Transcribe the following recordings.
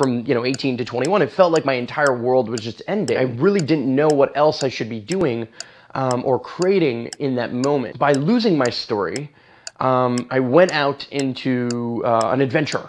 from you know 18 to 21, it felt like my entire world was just ending. I really didn't know what else I should be doing um, or creating in that moment. By losing my story, um, I went out into uh, an adventure.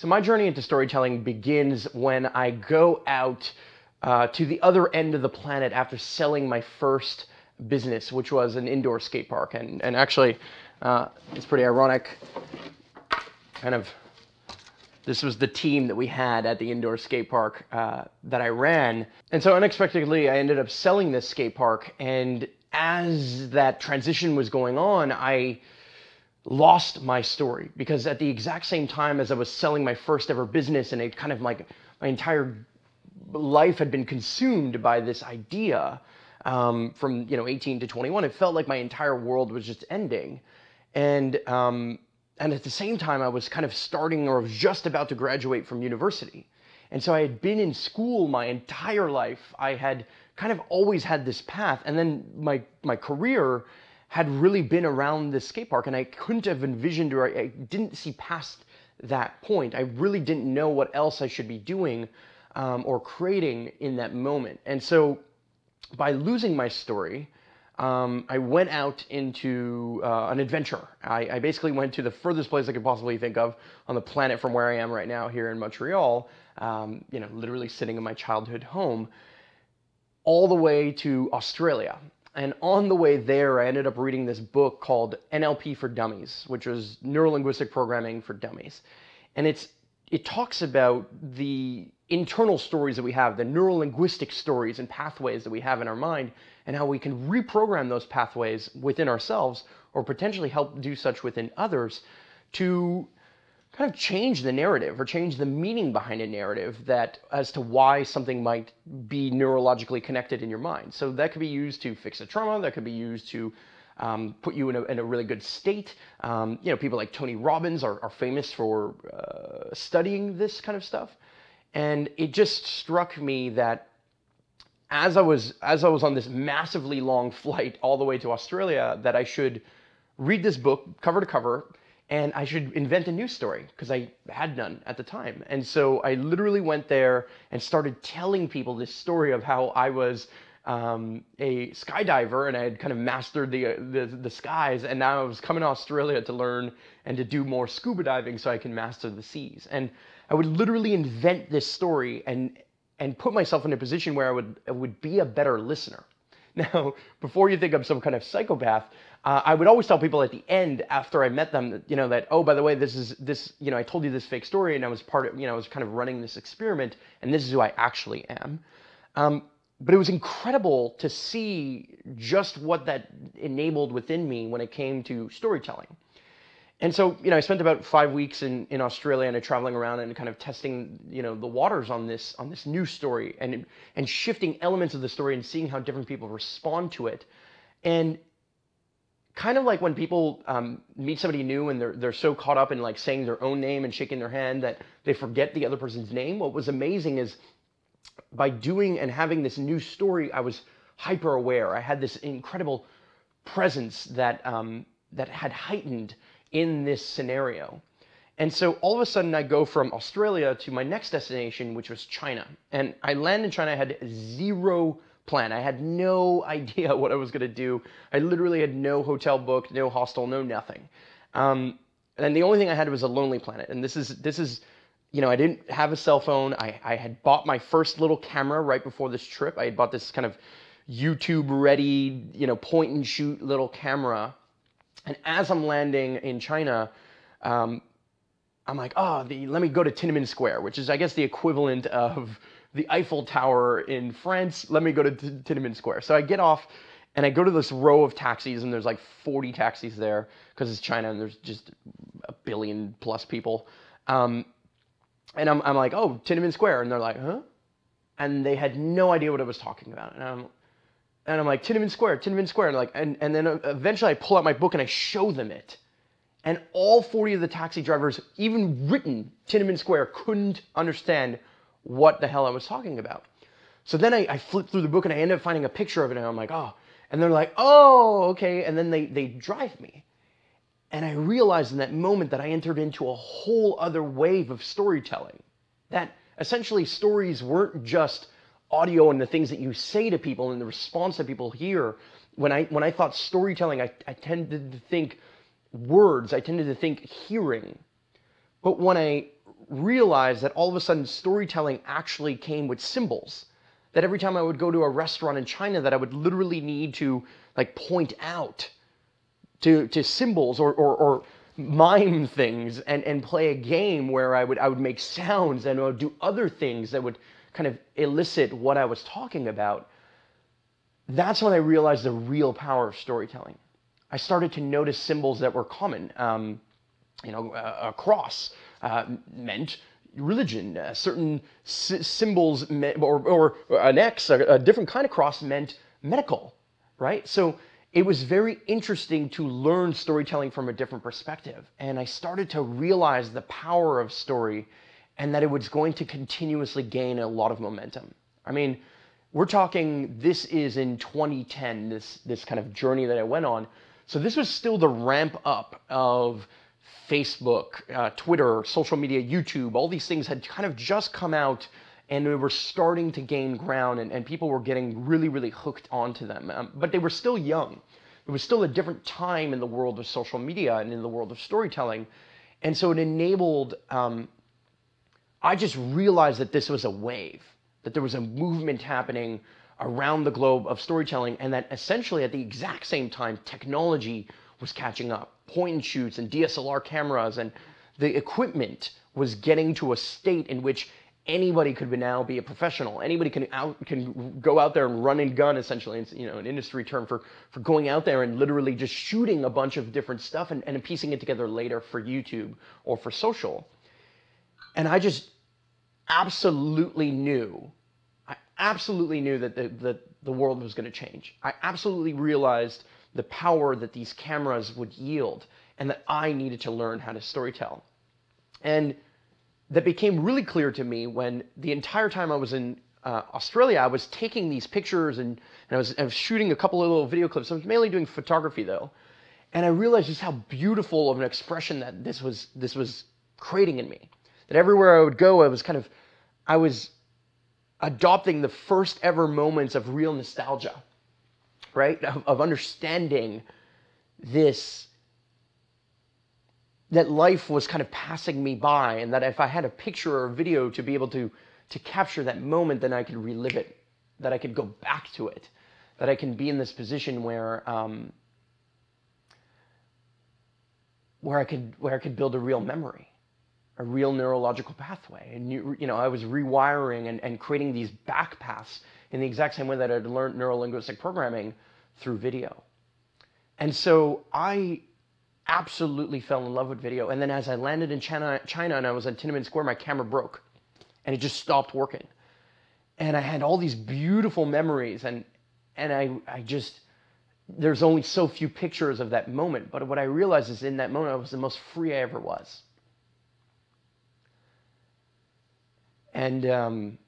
So my journey into storytelling begins when I go out uh, to the other end of the planet after selling my first business, which was an indoor skate park. And, and actually, uh, it's pretty ironic. Kind of, this was the team that we had at the indoor skate park uh, that I ran. And so unexpectedly, I ended up selling this skate park. And as that transition was going on, I lost my story because at the exact same time as I was selling my first ever business and it kind of like my entire life had been consumed by this idea um, from you know 18 to 21 it felt like my entire world was just ending. And um, and at the same time I was kind of starting or was just about to graduate from university. And so I had been in school my entire life. I had kind of always had this path. And then my my career had really been around the skate park and I couldn't have envisioned or I, I, didn't see past that point. I really didn't know what else I should be doing um, or creating in that moment. And so by losing my story, um, I went out into uh, an adventure. I, I, basically went to the furthest place I could possibly think of on the planet from where I am right now here in Montreal, um, you know, literally sitting in my childhood home, all the way to Australia. And on the way there, I ended up reading this book called NLP for Dummies, which was Neurolinguistic Programming for Dummies. And it's it talks about the internal stories that we have, the neurolinguistic stories and pathways that we have in our mind, and how we can reprogram those pathways within ourselves or potentially help do such within others to kind of change the narrative or change the meaning behind a narrative that as to why something might be neurologically connected in your mind. So that could be used to fix a trauma, that could be used to um, put you in a, in a, really good state. Um, you know, people like Tony Robbins are, are famous for uh, studying this kind of stuff. And it just struck me that as I was as I was on this massively long flight all the way to Australia, that I should read this book cover to cover and I should invent a news story because I had none at the time. And so I literally went there and started telling people this story of how I was um, a skydiver and I had kind of mastered the, the, the skies, and now I was coming to Australia to learn and to do more scuba diving so I can master the seas. And I would literally invent this story and and put myself in a position where I would I would be a better listener. Now, before you think I'm some kind of psychopath, uh, I would always tell people at the end after I met them, you know, that oh, by the way, this is this, you know, I told you this fake story, and I was part of, you know, I was kind of running this experiment, and this is who I actually am. Um, but it was incredible to see just what that enabled within me when it came to storytelling. And so, you know, I spent about five weeks in, in Australia and traveling around and kind of testing, you know, the waters on this on this new story and and shifting elements of the story and seeing how different people respond to it. And kind of like when people um, meet somebody new and they're they're so caught up in like saying their own name and shaking their hand that they forget the other person's name. What was amazing is by doing and having this new story, I was hyper aware. I had this incredible presence that um, that had heightened in this scenario. And so all of a sudden, I go from Australia to my next destination, which was China. And I land in China. I had zero plan. I had no idea what I was going to do. I literally had no hotel booked, no hostel, no nothing. Um, and the only thing I had was a Lonely Planet. And this is this is, you know, I didn't have a cell phone. I, I had bought my first little camera right before this trip. I had bought this kind of YouTube ready, you know, point and shoot little camera. And as I'm landing in China, um, I'm like, oh, the, let me go to Tiananmen Square, which is, I guess, the equivalent of the Eiffel Tower in France. Let me go to T- Tiananmen Square. So I get off and I go to this row of taxis, and there's like 40 taxis there because it's China and there's just a billion plus people. Um, and I'm, I'm like, oh, Tiananmen Square. And they're like, huh? And they had no idea what I was talking about. And I'm, and I'm like, Tiananmen Square, Tiananmen Square. And like, and, and then eventually I pull out my book and I show them it. And all 40 of the taxi drivers, even written Tiananmen Square, couldn't understand what the hell I was talking about. So then I, I flipped through the book and I end up finding a picture of it and I'm like, oh, and they're like, oh, okay. And then they, they drive me. And I realized in that moment that I entered into a whole other wave of storytelling. That essentially stories weren't just audio and the things that you say to people and the response that people hear. When I when I thought storytelling, I, I tended to think words, I tended to think hearing. But when I realized that all of a sudden storytelling actually came with symbols, that every time I would go to a restaurant in China that I would literally need to like point out to, to symbols or, or, or mime things and, and play a game where I would, I would make sounds and I would do other things that would kind of elicit what I was talking about. That's when I realized the real power of storytelling. I started to notice symbols that were common. Um, you know, a cross uh, meant religion. Uh, certain symbols meant, or, or an X, a, a different kind of cross meant medical, right? So it was very interesting to learn storytelling from a different perspective. And I started to realize the power of story and that it was going to continuously gain a lot of momentum. I mean, we're talking, this is in 2010, this, this kind of journey that I went on. So this was still the ramp up of Facebook, uh, Twitter, social media, YouTube, all these things had kind of just come out and they were starting to gain ground and, and people were getting really, really hooked onto them. Um, but they were still young. It was still a different time in the world of social media and in the world of storytelling. And so it enabled, um, I just realized that this was a wave, that there was a movement happening around the globe of storytelling, and that essentially at the exact same time, technology was catching up. Point and shoots and DSLR cameras and the equipment was getting to a state in which anybody could now be a professional. Anybody can out can go out there and run and gun essentially. It's you know an industry term for for going out there and literally just shooting a bunch of different stuff and, and piecing it together later for YouTube or for social. And I just absolutely knew, I absolutely knew that the, that the world was going to change. I absolutely realized the power that these cameras would yield and that I needed to learn how to storytell. And that became really clear to me when the entire time I was in uh, Australia, I was taking these pictures and, and I, was, I was shooting a couple of little video clips. I was mainly doing photography though. And I realized just how beautiful of an expression that this was, this was creating in me. That everywhere I would go, I was kind of, I was adopting the first ever moments of real nostalgia, right? Of, of understanding this that life was kind of passing me by and that if I had a picture or a video to be able to, to capture that moment, then I could relive it, that I could go back to it, that I can be in this position where, um, where I could, where I could build a real memory, a real neurological pathway. And, you, you know, I was rewiring and, and creating these back paths in the exact same way that I'd learned neurolinguistic programming through video. And so I absolutely fell in love with video. And then as I landed in China, China and I was at Tiananmen Square, my camera broke and it just stopped working. And I had all these beautiful memories and, and I, I just, there's only so few pictures of that moment. But what I realized is in that moment, I was the most free I ever was. And, um,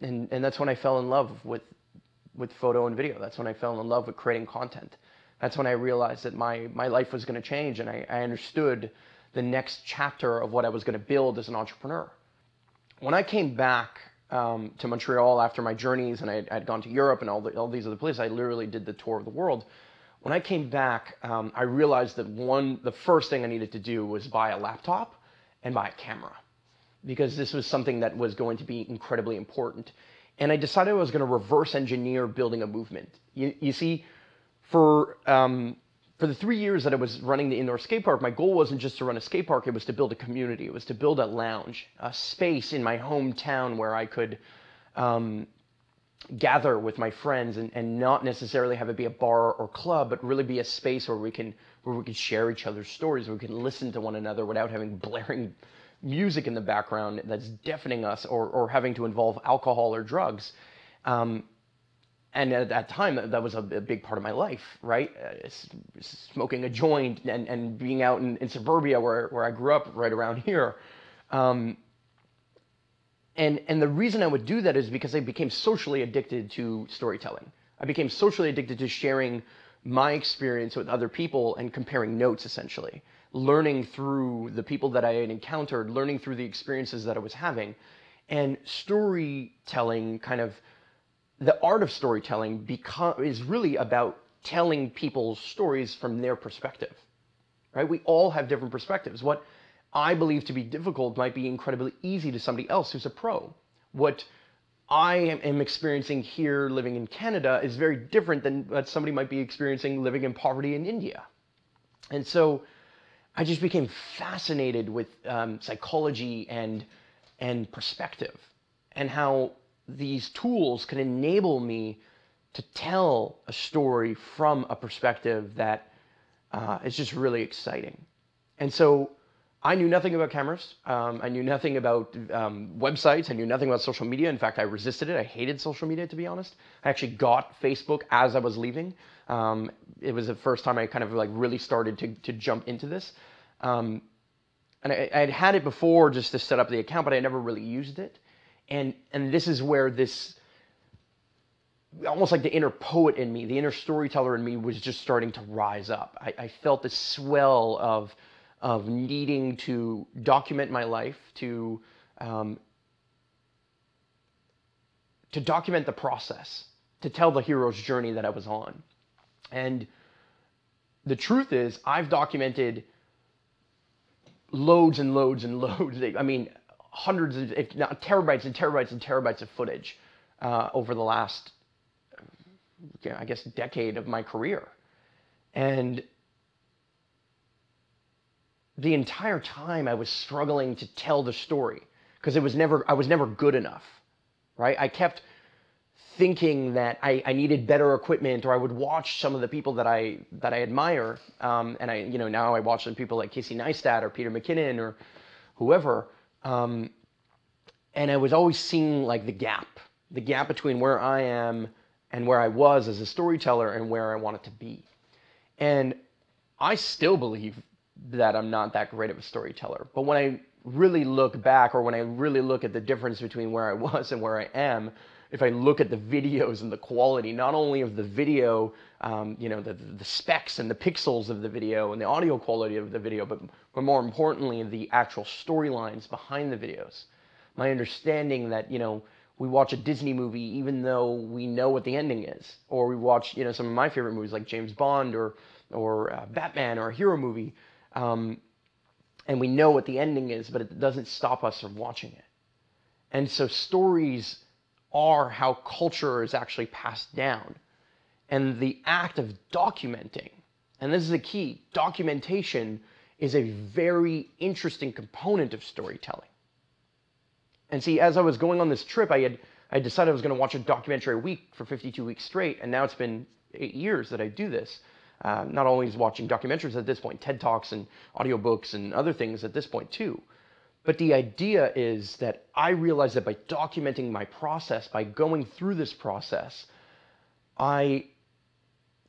and, and that's when I fell in love with, with photo and video. That's when I fell in love with creating content that's when I realized that my, my life was going to change and I, I understood the next chapter of what I was going to build as an entrepreneur. When I came back um, to Montreal after my journeys and I had gone to Europe and all, the, all these other places, I literally did the tour of the world. When I came back, um, I realized that one, the first thing I needed to do was buy a laptop and buy a camera because this was something that was going to be incredibly important. And I decided I was going to reverse engineer building a movement. You, you see, for um, for the three years that I was running the indoor skate park, my goal wasn't just to run a skate park, it was to build a community. It was to build a lounge, a space in my hometown where I could um, gather with my friends and, and not necessarily have it be a bar or club, but really be a space where we can where we can share each other's stories, where we can listen to one another without having blaring music in the background that's deafening us or, or having to involve alcohol or drugs. Um, and at that time, that was a, big part of my life, right? Uh, smoking a joint and, and being out in, in suburbia where, where I grew up, right around here. Um, And, and the reason I would do that is because I became socially addicted to storytelling. I became socially addicted to sharing my experience with other people and comparing notes essentially, learning through the people that I had encountered, learning through the experiences that I was having. And storytelling kind of the art of storytelling become, is really about telling people's stories from their perspective. Right? We all have different perspectives. What I believe to be difficult might be incredibly easy to somebody else who's a pro. What I am experiencing here living in Canada is very different than what somebody might be experiencing living in poverty in India. And so I just became fascinated with um, psychology and, and perspective and how these tools can enable me to tell a story from a perspective that uh, is just really exciting. And so I knew nothing about cameras. Um, I knew nothing about um, websites. I knew nothing about social media. In fact, I resisted it. I hated social media, to be honest. I actually got Facebook as I was leaving. Um, it was the first time I kind of like really started to, to jump into this. Um, and I, I'd had it before just to set up the account, but I never really used it. And, and this is where this, almost like the inner poet in me, the inner storyteller in me was just starting to rise up. I, I felt this swell of, of needing to document my life, to um, to document the process, to tell the hero's journey that I was on. And the truth is, I've documented loads and loads and loads. I mean, hundreds of, if not terabytes and terabytes and terabytes of footage uh, over the last, I guess, decade of my career. And the entire time I was struggling to tell the story because it was never I was never good enough, right? I kept thinking that I, I needed better equipment, or I would watch some of the people that I that I admire, um, and I you know now I watch some people like Casey Neistat or Peter McKinnon or whoever, um, and I was always seeing like the gap, the gap between where I am and where I was as a storyteller and where I wanted to be, and I still believe that I'm not that great of a storyteller. But when I really look back or when I really look at the difference between where I was and where I am, if I look at the videos and the quality, not only of the video, um, you know, the, the specs and the pixels of the video and the audio quality of the video, but, but more importantly, the actual storylines behind the videos. My understanding that, you know, we watch a Disney movie even though we know what the ending is, or we watch, you know, some of my favorite movies like James Bond or, or uh, Batman or a hero movie um, and we know what the ending is, but it doesn't stop us from watching it. And so stories are how culture is actually passed down. And the act of documenting, and this is the key, documentation is a very interesting component of storytelling. And see, as I was going on this trip, I had I decided I was going to watch a documentary a week for 52 weeks straight, and now it's been eight years that I do this. Uh, not only is watching documentaries at this point, TED Talks and audiobooks and other things at this point too. But the idea is that I realized that by documenting my process, by going through this process, I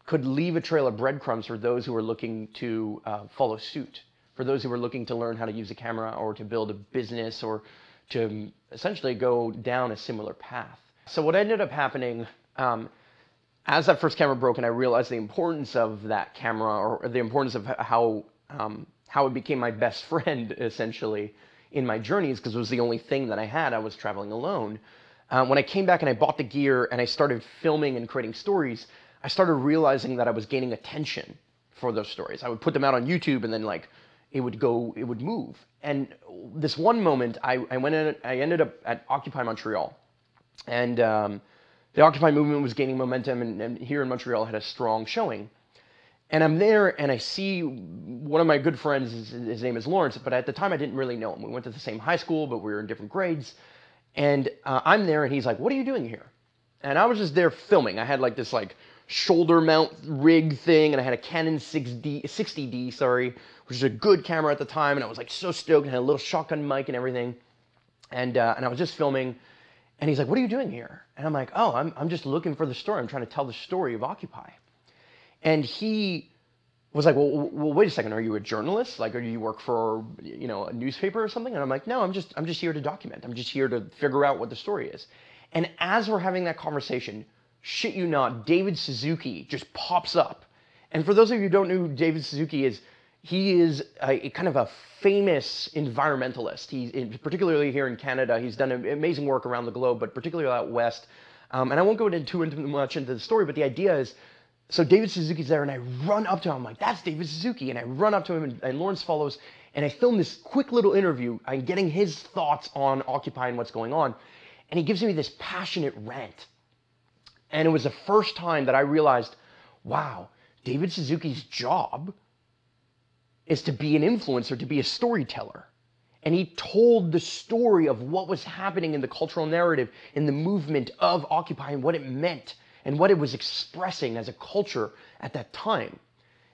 could leave a trail of breadcrumbs for those who are looking to uh, follow suit, for those who are looking to learn how to use a camera or to build a business or to essentially go down a similar path. So what ended up happening um, as that first camera broke and I realized the importance of that camera or the importance of how um, how it became my best friend essentially in my journeys because it was the only thing that I had. I was traveling alone. Uh, when I came back and I bought the gear and I started filming and creating stories, I started realizing that I was gaining attention for those stories. I would put them out on YouTube and then like it would go, it would move. And this one moment, I, I went in, I ended up at Occupy Montreal, and um, the Occupy movement was gaining momentum, and, and here in Montreal had a strong showing. And I'm there, and I see one of my good friends. His, his, name is Lawrence, but at the time I didn't really know him. We went to the same high school, but we were in different grades. And uh, I'm there, and he's like, "What are you doing here?" And I was just there filming. I had like this like shoulder mount rig thing, and I had a Canon 6D, 60D, sorry, which is a good camera at the time. And I was like so stoked, and had a little shotgun mic and everything. And uh, and I was just filming. And he's like, What are you doing here? And I'm like, Oh, I'm, I'm just looking for the story. I'm trying to tell the story of Occupy. And he was like, well, well, wait a second. Are you a journalist? Like, do you work for, you know, a newspaper or something? And I'm like, no, I'm just, I'm just here to document. I'm just here to figure out what the story is. And as we're having that conversation, shit you not, David Suzuki just pops up. And for those of you who don't know who David Suzuki is, he is a, a kind of a famous environmentalist. He's in, particularly here in Canada. He's done amazing work around the globe, but particularly out west. Um, and I won't go into too much into the story, but the idea is so David Suzuki's there, and I run up to him. I'm like, that's David Suzuki. And I run up to him, and, and Lawrence follows. And I film this quick little interview. I'm getting his thoughts on Occupy and what's going on. And he gives me this passionate rant. And it was the first time that I realized, wow, David Suzuki's job is to be an influencer, to be a storyteller. And he told the story of what was happening in the cultural narrative, in the movement of Occupy, and what it meant and what it was expressing as a culture at that time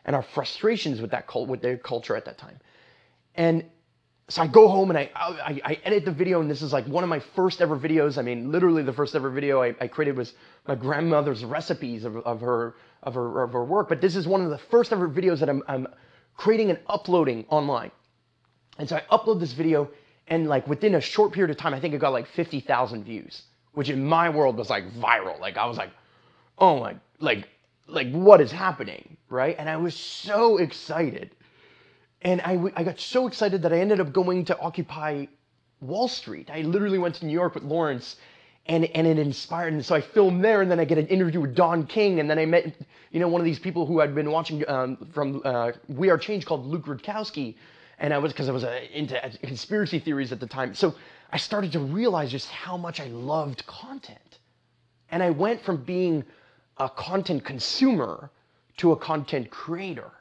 and our frustrations with that cult, with their culture at that time. And so I go home and I, I, I, edit the video, and this is like one of my first ever videos. I mean, literally the first ever video I, I created was my grandmother's recipes of, of, her, of, her, of her work. But this is one of the first ever videos that I'm, I'm creating and uploading online. And so I upload this video, and like within a short period of time, I think it got like 50,000 views, which in my world was like viral. Like I was like, oh my, like, like what is happening, right? And I was so excited. And I, I got so excited that I ended up going to Occupy Wall Street. I literally went to New York with Lawrence and, and it inspired. And so I filmed there and then I get an interview with Don King. And then I met, you know, one of these people who I'd been watching um, from uh, We Are Change called Luke Rudkowski. And I was, because I was uh, into conspiracy theories at the time. So I started to realize just how much I loved content. And I went from being a content consumer to a content creator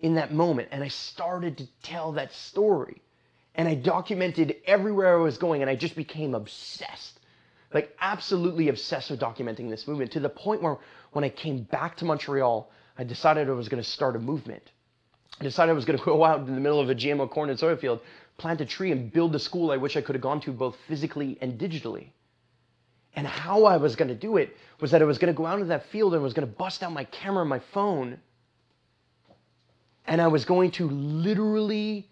in that moment. And I started to tell that story. And I documented everywhere I was going, and I just became obsessed. Like, absolutely obsessed with documenting this movement to the point where when I came back to Montreal, I decided I was going to start a movement. I decided I was going to go out in the middle of a GMO corn and soy field, plant a tree, and build a school I wish I could have gone to both physically and digitally. And how I was going to do it was that I was going to go out into that field and I was going to bust out my camera and my phone. And I was going to literally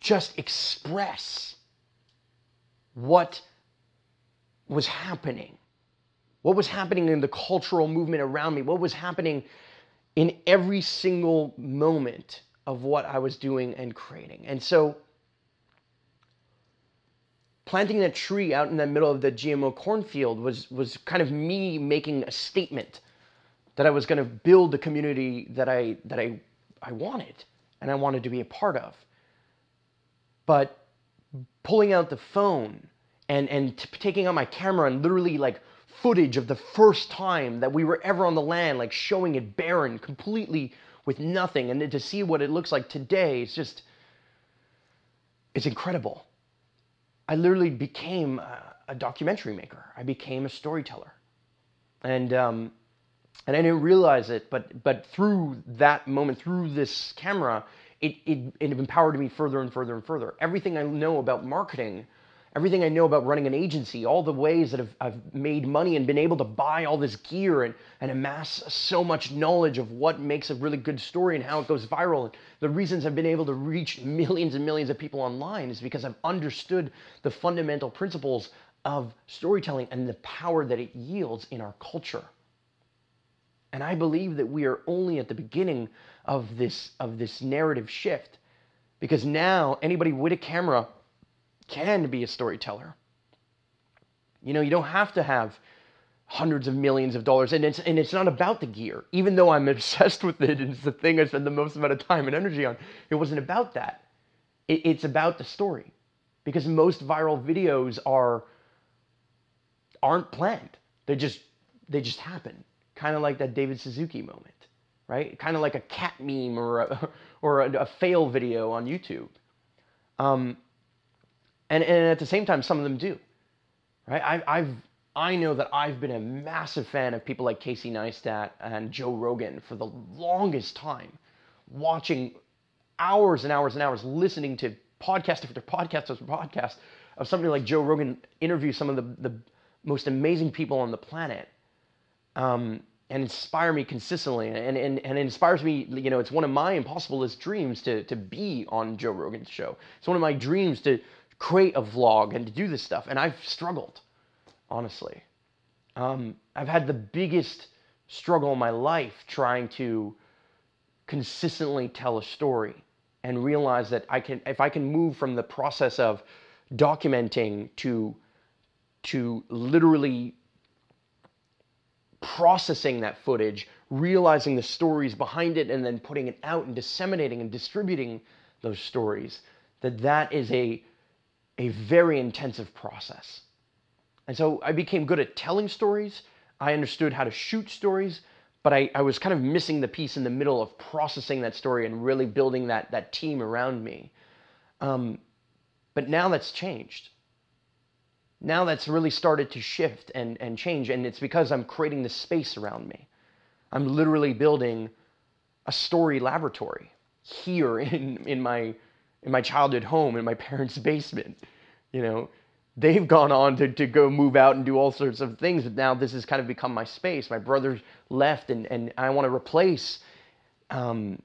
just express what was happening. What was happening in the cultural movement around me? What was happening in every single moment of what I was doing and creating? And so, planting that tree out in the middle of the GMO cornfield was was kind of me making a statement that I was going to build the community that I that I I wanted and I wanted to be a part of. But pulling out the phone and and t- taking out my camera and literally like footage of the first time that we were ever on the land, like showing it barren, completely with nothing, and then to see what it looks like today, it's just it's incredible. I literally became a, a documentary maker. I became a storyteller, and um, and I didn't realize it, but but through that moment, through this camera, it, it it empowered me further and further and further. Everything I know about marketing everything I know about running an agency, all the ways that I've, I've made money and been able to buy all this gear and, and amass so much knowledge of what makes a really good story and how it goes viral. And the reasons I've been able to reach millions and millions of people online is because I've understood the fundamental principles of storytelling and the power that it yields in our culture. And I believe that we are only at the beginning of this, of this narrative shift because now anybody with a camera can be a storyteller. You know, you don't have to have hundreds of millions of dollars and it's and it's not about the gear. Even though i'm obsessed with it and it's the thing i spend the most amount of time and energy on it wasn't about that. It, it's about the story because most viral videos are aren't planned. They just they just happen. Kind of like that david suzuki moment right? Kind of like a cat meme or a, or a, a fail video on youtube. Um, and, and at the same time, some of them do. Right? I, I've I know that I've been a massive fan of people like Casey Neistat and Joe Rogan for the longest time, watching hours and hours and hours, listening to podcast after podcast after podcast of somebody like Joe Rogan interview some of the, the most amazing people on the planet. Um, and inspire me consistently and, and, and inspires me you know it's one of my impossiblest dreams to, to be on joe rogan's show it's one of my dreams to create a vlog and to do this stuff. And i've struggled honestly. Um, i've had the biggest struggle in my life trying to consistently tell a story and realize that i can if i can move from the process of documenting to to literally processing that footage, realizing the stories behind it, and then putting it out and disseminating and distributing those stories, that that is a, a very intensive process. And so I became good at telling stories. I understood how to shoot stories, but I, I was kind of missing the piece in the middle of processing that story and really building that, that team around me. Um, but now that's changed now that's really started to shift and, and change. And it's because I'm creating this space around me. I'm literally building a story laboratory here in, in, my, in my childhood home, in my parents' basement. You know, they've gone on to, to go move out and do all sorts of things, but now this has kind of become my space. My brother left, and, and I want to replace um,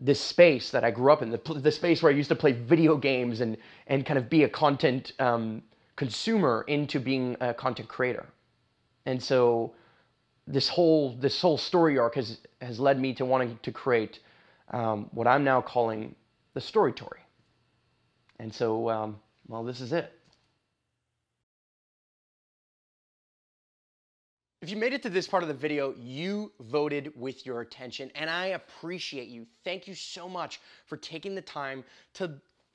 this space that I grew up in, the, the space where I used to play video games and, and kind of be a content um, consumer into being a content creator. And so this whole this whole story arc has has led me to wanting to create um, what I'm now calling the Storytory. And so, um, well, this is it. If you made it to this part of the video, you voted with your attention, and I appreciate you. Thank you so much for taking the time to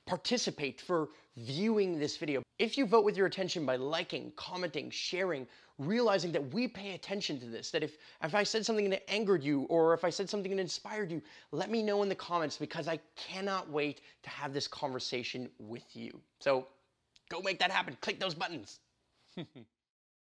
participate, for viewing this video. If you vote with your attention by liking, commenting, sharing, realizing that we pay attention to this, that if, if I said something that angered you or if I said something that inspired you, let me know in the comments because I cannot wait to have this conversation with you. So go make that happen. Click those buttons.